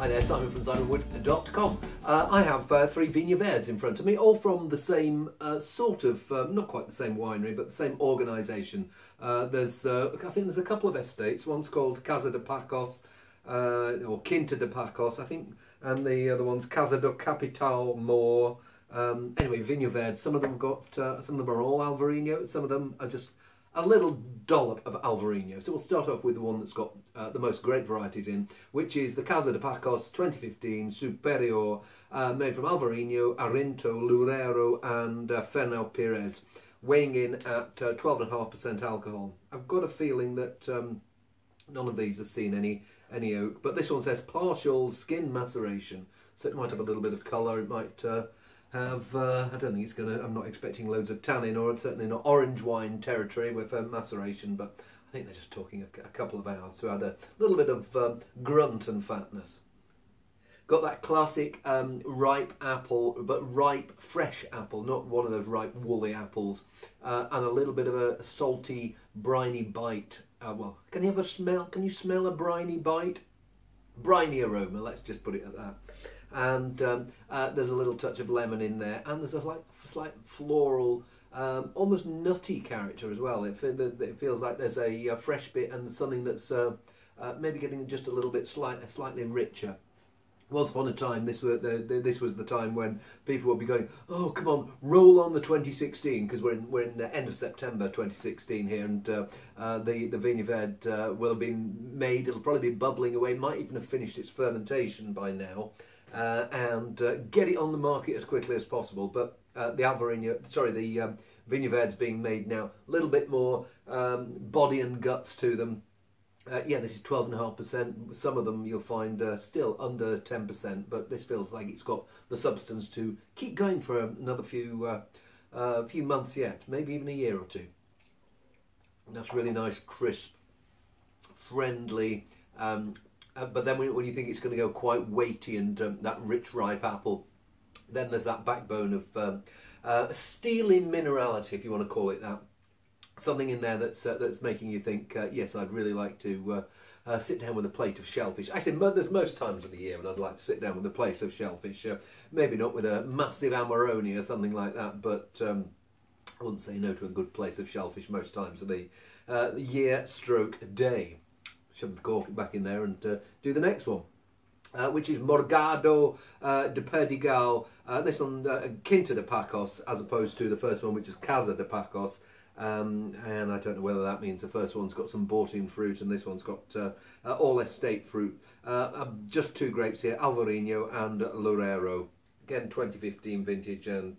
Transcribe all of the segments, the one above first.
Hi there, Simon from simonwoods.com. Uh, I have uh, three Vinhos Verdes in front of me, all from the same uh, sort of, uh, not quite the same winery, but the same organisation. Uh, there's, uh, I think there's a couple of estates. One's called Casa de Paços, or Quinta de Paços, I think, and the other one's Casa do Capitão-mor. Um, anyway, Vinhos Verdes. Some of them got, some of them are all Alvarinho. Some of them are just a little dollop of Alvarinho. So we'll start off with the one that's got uh, the most great varieties in, which is the Casa de Paços 2015 Superior, uh, made from Alvarinho, Arinto, Loureiro and uh, Pires, weighing in at 12.5% uh, alcohol. I've got a feeling that um, none of these has seen any, any oak, but this one says partial skin maceration, so it might have a little bit of colour, it might uh, have, uh, I don't think it's going to, I'm not expecting loads of tannin or certainly not orange wine territory with uh, maceration, but I think they're just talking a, a, couple of hours to add a little bit of um, grunt and fatness. Got that classic um, ripe apple, but ripe fresh apple, not one of those ripe woolly apples, uh, and a little bit of a salty, briny bite. Uh, well, can you a smell? Can you smell a briny bite? Briny aroma, let's just put it at that and um, uh, there's a little touch of lemon in there, and there's a like slight floral, um, almost nutty character as well. It, it, feels like there's a, a, fresh bit and something that's uh, uh, maybe getting just a little bit slight, slightly richer. Once upon a time, this was the, this was the time when people would be going, "Oh, come on, roll on the 2016," because we're in we're in the end of September 2016 here, and uh, uh, the the Verts uh, will have been made. It'll probably be bubbling away. Might even have finished its fermentation by now uh, and uh, get it on the market as quickly as possible. But uh, the Alvarinho, sorry, the um, Vinhos Verdes being made now, a little bit more um, body and guts to them. Uh, yeah, this is 12.5%. Some of them you'll find uh, still under 10%, but this feels like it's got the substance to keep going for another few uh, few months yet, maybe even a year or two. That's really nice, crisp, friendly, um, uh, but then when, you think it's going to go quite weighty and um, that rich ripe apple, then there's that backbone of um, uh, steely minerality, if you want to call it that. Something in there that's uh, that's making you think, uh, yes, I'd really like to uh, sit down with a plate of shellfish. Actually, there's most times of the year when I'd like to sit down with a plate of shellfish. maybe not with a massive Amarone or something like that, but um, I wouldn't say no to a good place of shellfish most times of the year stroke day shove the cork back in there and uh, do the next one. Uh, which is Morgado uh, de Perdigão. Uh, this one, uh, Quinta de Paços, as opposed to the first one, which is Casa de Paços. Um, and I don't know whether that means the first one's got some bought-in fruit and this one's got uh, uh, all estate fruit. Um, just two grapes here, Alvarinho and Loureiro. Again, 2015 vintage and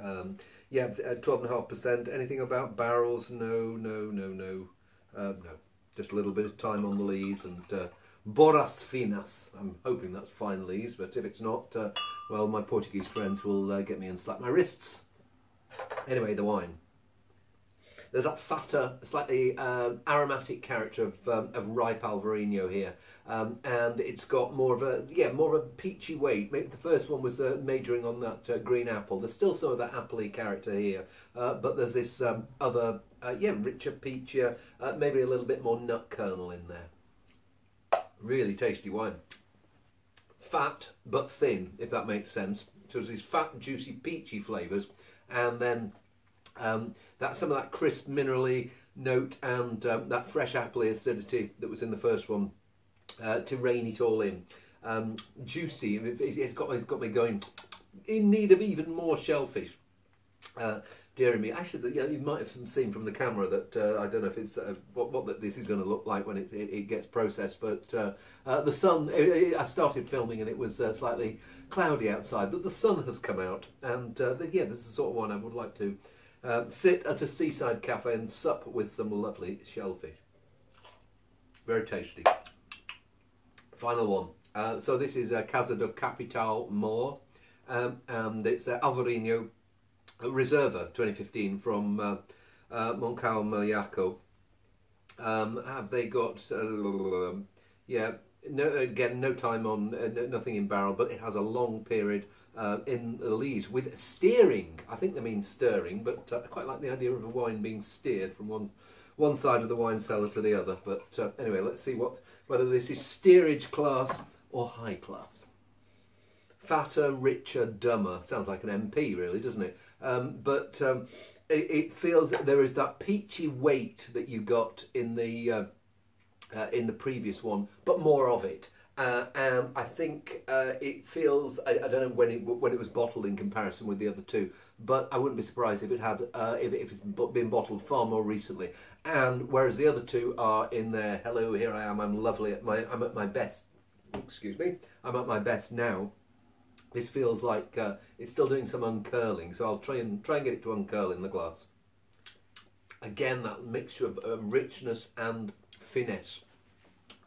um, yeah, 12.5%. Anything about barrels? No, no, no, no, no just a little bit of time on the lees and uh, Borras Finas. I'm hoping that's fine lees, but if it's not, uh, well, my Portuguese friends will uh, get me and slap my wrists. Anyway, the wine. There's that fatter, slightly um, aromatic character of, um, of ripe Alvarinho here, um, and it's got more of a yeah more of a peachy weight. Maybe the first one was uh, majoring on that uh, green apple. There's still some of that appley character here, uh, but there's this um, other uh, yeah richer, peachier, uh, maybe a little bit more nut kernel in there. Really tasty wine. Fat but thin, if that makes sense. So there's these fat, juicy, peachy flavours, and then um, that some of that crisp minerally note and um, that fresh apple acidity that was in the first one uh, to rein it all in. Um, juicy, it's got, it's got me going in need of even more shellfish. Uh, dear me, actually, yeah, you might have seen from the camera that uh, I don't know if it's uh, what, what this is going to look like when it, it, it gets processed, but uh, uh the sun. It, it, I started filming and it was uh, slightly cloudy outside, but the sun has come out, and uh, the, yeah, this is the sort of one I would like to um, sit at a seaside cafe and sup with some lovely shellfish. Very tasty. Final one. Uh, so this is uh, Casa do Capitão-mor, um, and it's uh, Alvarinho Reserva 2015 from uh, uh, Um, have they got, uh, yeah, no, again, no time on, uh, nothing in barrel, but it has a long period uh, in the lees with steering. I think they mean stirring, but uh, I quite like the idea of a wine being steered from one one side of the wine cellar to the other. But uh, anyway, let's see what whether this is steerage class or high class. Fatter, richer, dumber. Sounds like an MP, really, doesn't it? Um, but um, it, it, feels there is that peachy weight that you got in the uh, uh, in the previous one, but more of it. Uh, and I think uh, it feels I, I, don't know when it when it was bottled in comparison with the other two, but I wouldn't be surprised if it had uh, if, if it's been bottled far more recently. And whereas the other two are in there, hello, here I am, I'm lovely at my I'm at my best. Excuse me, I'm at my best now. This feels like uh, it's still doing some uncurling, so I'll try and try and get it to uncurl in the glass. Again, that mixture of um, richness and finesse.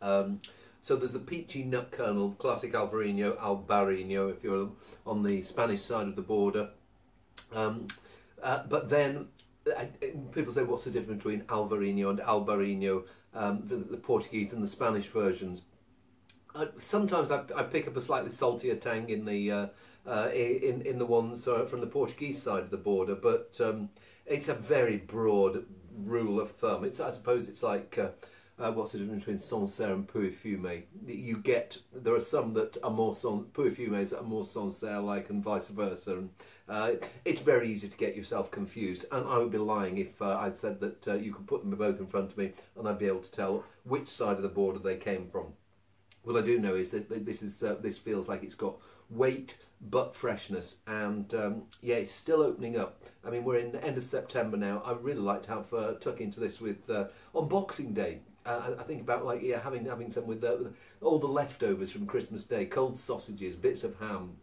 Um, so there's the peachy nut kernel, classic Alvarinho, Albarino, if you're on the Spanish side of the border. Um, uh, but then uh, people say, what's the difference between Alvarinho and Albarino, um, the, the, Portuguese and the Spanish versions? Uh, sometimes I, I, pick up a slightly saltier tang in the uh, uh in in the ones from the Portuguese side of the border, but um, it's a very broad rule of thumb. It's I suppose it's like uh, what's the difference between Sancerre and Pouilly-Fumé? You get there are some that are more Pouilly-Fumés that are more Sancerre-like, and vice versa. And uh, it's very easy to get yourself confused. And I would be lying if uh, I'd said that uh, you could put them both in front of me and I'd be able to tell which side of the border they came from. What I do know is that this is uh, this feels like it's got weight but freshness and um, yeah it's still opening up I mean we're in the end of September now I really like to have uh, tuck into this with uh, on Boxing Day uh, I think about like yeah having having some with the, all the leftovers from Christmas Day, cold sausages, bits of ham.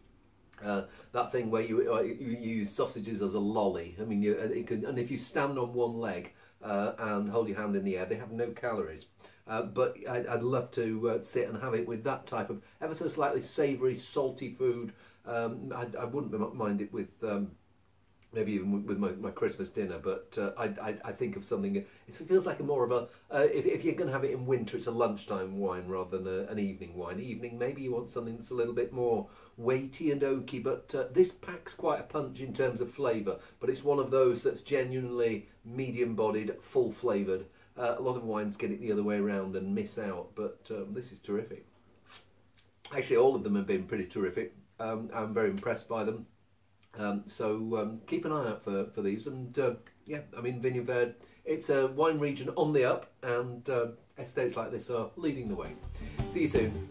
Uh, that thing where you, uh, you, you use sausages as a lolly. I mean, you, uh, it can, and if you stand on one leg uh, and hold your hand in the air, they have no calories. Uh, but I'd, I'd, love to sit and have it with that type of ever so slightly savoury, salty food. Um, I, I, wouldn't mind it with. Um, maybe even with my, my Christmas dinner, but uh, I, I, I think of something. It feels like a more of a. Uh, if, if you're going to have it in winter, it's a lunchtime wine rather than a, an evening wine. Evening, maybe you want something that's a little bit more weighty and oaky, but uh, this packs quite a punch in terms of flavour. But it's one of those that's genuinely medium-bodied, full-flavoured. Uh, a lot of wines get it the other way around and miss out, but um, this is terrific. Actually, all of them have been pretty terrific. Um, I'm very impressed by them. Um, so um, keep an eye out for, for these. And uh, yeah, I mean, Vinho Verde, it's a wine region on the up, and uh, estates like this are leading the way. See you soon.